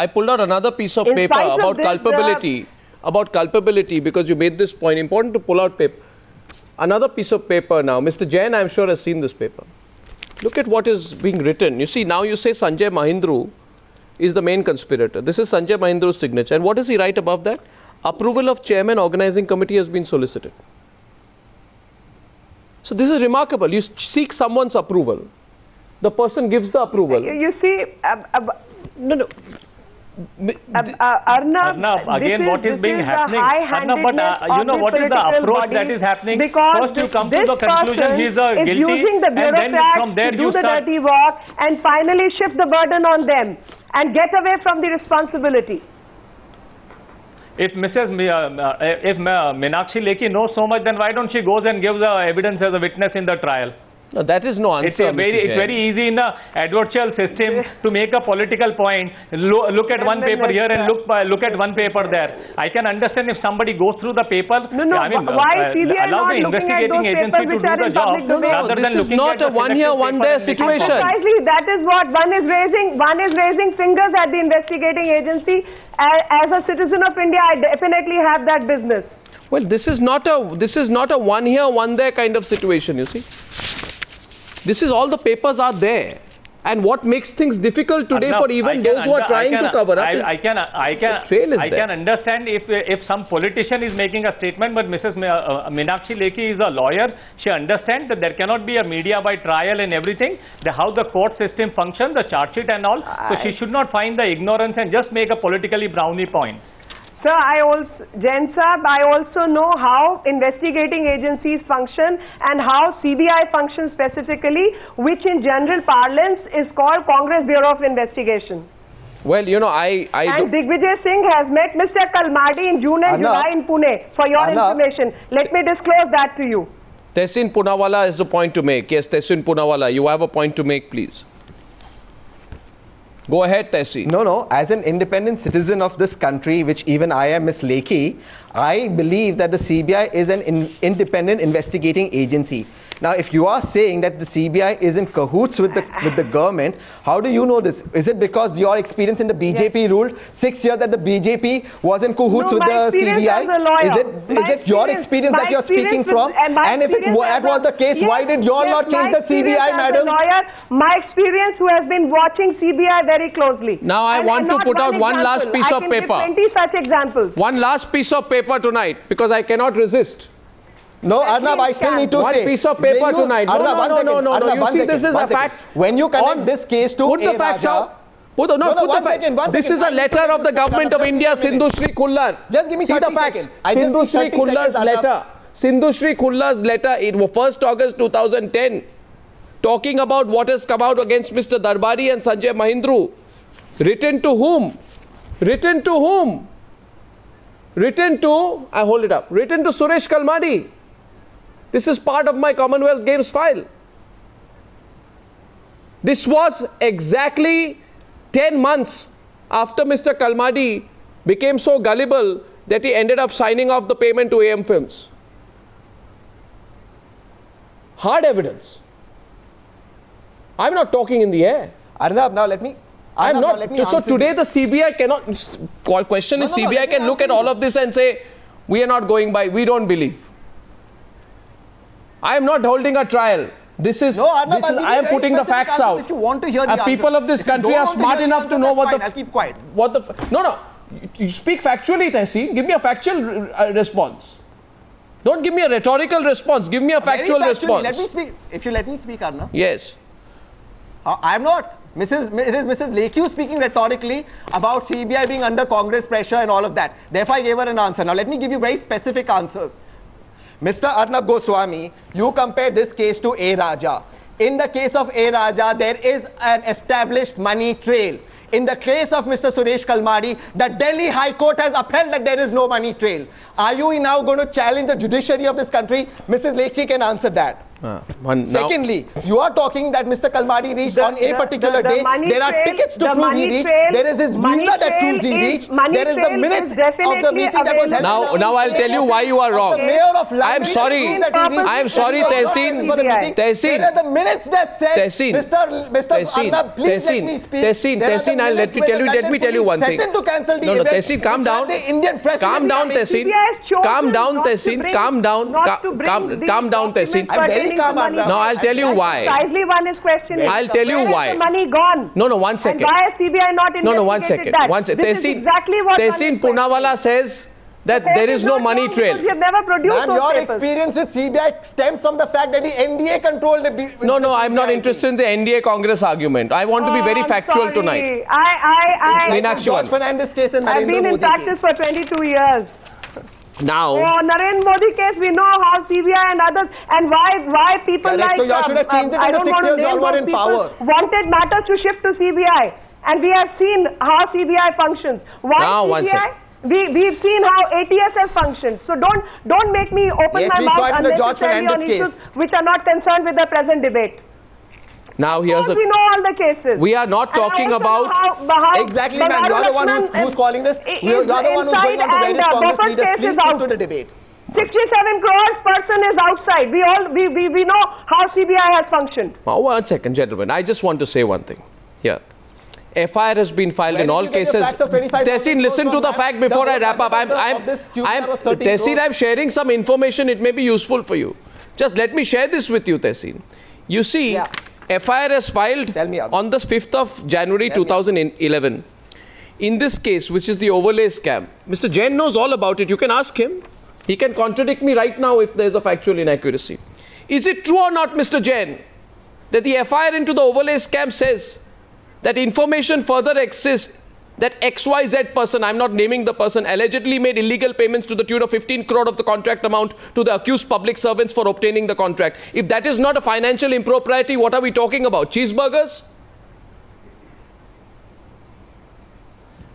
I pulled out another piece of In paper of about uh, culpability. About culpability because you made this point. Important to pull out paper. Another piece of paper now. Mr. Jain, I'm sure, has seen this paper. Look at what is being written. You see, now you say Sanjay Mahindru is the main conspirator. This is Sanjay Mahindru's signature. And what does he write above that? Approval of chairman organizing committee has been solicited. So this is remarkable. You seek someone's approval. The person gives the approval. You, you see, No, no. Mi- uh, Arnab, Arnab, this again, what is being the happening? Arnab, but, uh, you know what is the approach that is happening? Because First you this- come to the conclusion person he is, uh, guilty, using the and then bureaucrats from there to you do the start- dirty work and finally shift the burden on them and get away from the responsibility. If Mrs. Mi- uh, uh, if uh, Meenakshi Lekhi knows so much, then why don't she goes and gives the evidence as a witness in the trial? No, that is no answer, a very, Mr. it's very easy in the adversarial system to make a political point. Lo- look at one No, no, paper here and look by, look at one paper there. I can understand if somebody goes through the paper. No, no, I mean, why uh, CBI allow not the looking at investigating those agency papers to do the job public domain? rather No, than this is not a one here, one there situation. Precisely, that is what one is raising. One is raising fingers at the investigating agency. As a citizen of India, I definitely have that business. Well, this is not a this is not a one here, one there kind of situation. You see, this is all the papers are there, and what makes things difficult today Arnab, for even I those who are trying can- to cover up I, is I can, I can, trail is I there. can understand if if some politician is making a statement, but Mrs. Mi- uh, Lekhi is a lawyer. She understands that there cannot be a media by trial and everything. The how the court system functions, the charge sheet and all. So she should not find the ignorance and just make a politically brownie point. Sir, I also, Jain Saab, I also know how investigating agencies function and how CBI functions specifically, which in general parlance is called Congress Bureau of Investigation. well, you know, I I And Digvijay Singh has met Mr. Kalmadi in June and Arnab. July in Pune. For your Arnab. information, let me disclose that to you. Tehseen Poonawalla has a point to make. Yes, Tehseen Poonawalla, you have a point to make, please. Go ahead, Tehseen. No, no. As an independent citizen of this country, which even I am, Miss Lekhi, I believe that the CBI is an in- independent investigating agency. Now, if you are saying that the CBI is in cahoots with the with the government, how do you know this? Is it because your experience in the BJP ruled six years that the BJP was in cahoots No, with my the CBI? as a lawyer. Is it is it your experience- experience that you're speaking experience from? and And if it experience wa- as that was the case, why did you all yes, not change the CBI, experience as a madam? lawyer, my experience who has been watching CBI very closely. Now I And- want and to not put out one last piece I of can give paper. 20 such examples. One last piece of paper tonight because I cannot resist. No, Arnab, I still need to One say. piece of paper you- tonight. No, Arnab, no, one no, no, no, no. You see, this is a fact. When you connect On- this case to Put the facts out. Put the, no, No, no, put the fact. second, This is a letter of the government of India, Sindhu. Shri Kullar. Just give me See the facts. Sindhushree Khullar's letter. Sindhushree Khullar's letter, it was 1st August 2010, talking about what has come out against Mr. Darbari and Sanjay Mahindru. Written to whom? Written to whom? Written to, I hold it up, written to Suresh Kalmadi. This is part of my Commonwealth Games file. This was exactly 10 months after Mr. Kalmadi became so gullible that he ended up signing off the payment to AM Films. Hard evidence. I'm not talking in the air. Arnab, now let me. I'm Arnab, now not. let me so today the CBI cannot. Question is No, no, no, CBI me can look at all of this and say, we are not going by. We don't believe. I am not holding a trial. This is. No, Arnab, this is I am putting the facts out. If you want to hear the Uh, people of this country are smart enough to know what fine, the. I'll keep quiet. What the? No, no. You- speak factually, Tehseen. Give me a factual uh, response. Don't give me a rhetorical response. Give me a factual response. Let me speak. If you let me speak, Arnab. Yes. Uh, I'm not. Mrs. It is Mrs. Lekhi speaking rhetorically about CBI being under Congress pressure and all of that. Therefore, I gave her an answer. Now, let me give you very specific answers. Mr. Arnab Goswami, you compare this case to A. Raja. In the case of A. Raja, there is an established money trail. In the case of Mr. Suresh Kalmadi, the Delhi High Court has upheld that there is no money trail. Are you now going to challenge the judiciary of this country? Mrs. Lekhi can answer that. Ah, one, now, Secondly, you are talking that Mr. Kalmadi reached The- on a particular the- the day. There are tickets to prove he reached. trail- there is his visa that proves he reached. There is the trail is minutes of the definitely meeting that was held. now, now I'll tell you why you are wrong. the mayor of I'm sorry. that he reached. I am sorry, That he was Tehseen. for the meeting. There are the minutes that said, Tehseen. Mr. Mr. Tehseen, Arnab, please Tehseen, let me speak. Tehseen, There are the Tehseen, I'll let me tell you, let me tell you one thing. threatened to cancel the No, no, event, Tehseen, calm down. had The Indian Calm down, having- Tehseen. CBI has chosen Calm down, not to Tehseen. bring- Calm down. not Ca- to bring calm- down, Tehseen. Documents I'm very pertaining to calm, money. Arnab. Now I'll tell you why. Precisely one is questioning. I'll tell you why. Is the money gone? No, no, one second. And why has CBI not investigated No, no, one second. that? One second. This is exactly what Tehseen one is says that questioning. there is no money trail. because You have never produced Ma'am, your papers. experience with CBI stems from the fact that the NDA controlled the. B- No, the no, I'm not interested in the NDA Congress argument. I want to be Oh, very I'm factual sorry. tonight. I, I, I, Like Meenakshi the George one. Fernandes case and I've Narendra been in Modi practice case. for 22 years. Now, Oh, Narendra Modi case, we know how CBI and others, and why why people Correct. like So you should have uh, changed it I don't want to years name y'all were those in people, power. wanted matters to shift to CBI, and we have seen how CBI functions. Why Now, CBI? second. We we've seen how ATSS functions. So don't don't make me open Yes, my mouth saw it in the George unnecessarily on issues case. which are not concerned with the present debate. Now Of here's a. we know all the cases. We are not talking about- how, how Exactly, Bangaru ma'am. You're the one who's, who's calling this. is You're the one who's going on to inside various and, uh, Congress Bofors leaders. Please is stick to the debate. 67 crores person is outside. We all we, we, we know how CBI has functioned. Oh, one second, gentlemen. I just want to say one thing. Here. FIR has been filed Where in all you get your cases. facts of 25,000 Tehseen, listen to the fact before The I wrap up. I'm, I'm, of I'm, was 13 Tehseen, crores. I'm sharing some information. It may be useful for you. Just let me share this with you, Tehseen. You see, Yeah. FIR has filed on the 5th of January Tell 2011. In this case, which is the overlay scam, Mr. Jain knows all about it. You can ask him. He can contradict me right now if there's a factual inaccuracy. Is it true or not, Mr. Jain, that the FIR into the overlay scam says that information further exists that XYZ person, I'm not naming the person, allegedly made illegal payments to the tune of 15 crore of the contract amount to the accused public servants for obtaining the contract. If that is not a financial impropriety, what are we talking about? Cheeseburgers?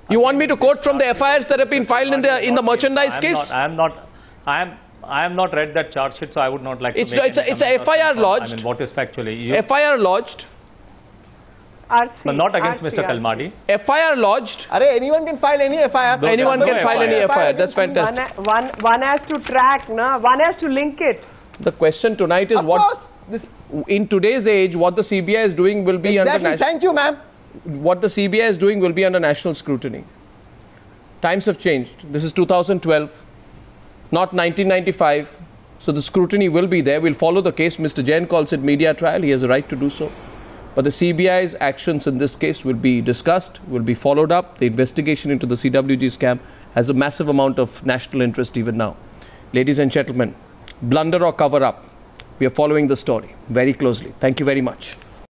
You want me to quote from the FIRs that have been filed in the in the merchandise case? I am not. I am. I have not read that charge sheet, so I would not like It's- to it's a- it's a FIR lodged. I mean, what is factually? You, FIR lodged. RC, but not against RC, Mr. RC. Kalmadi. FIR lodged. Are anyone can file any FIR. No, Anyone no can file any FIR. FIR. That's fantastic. one, one has to track, no? one has to link it. The question tonight is Of what course. This, in today's age, what the CBI is doing will be under exactly. national. Thank you, ma'am. What the CBI is doing will be under national scrutiny. Times have changed. This is 2012, not 1995. So the scrutiny will be there. We'll follow the case. Mr. Jain calls it media trial. He has a right to do so. But the CBI's actions in this case will be discussed, will be followed up. The investigation into the CWG scam has a massive amount of national interest even now. Ladies and gentlemen, blunder or cover up, we are following the story very closely. Thank you very much.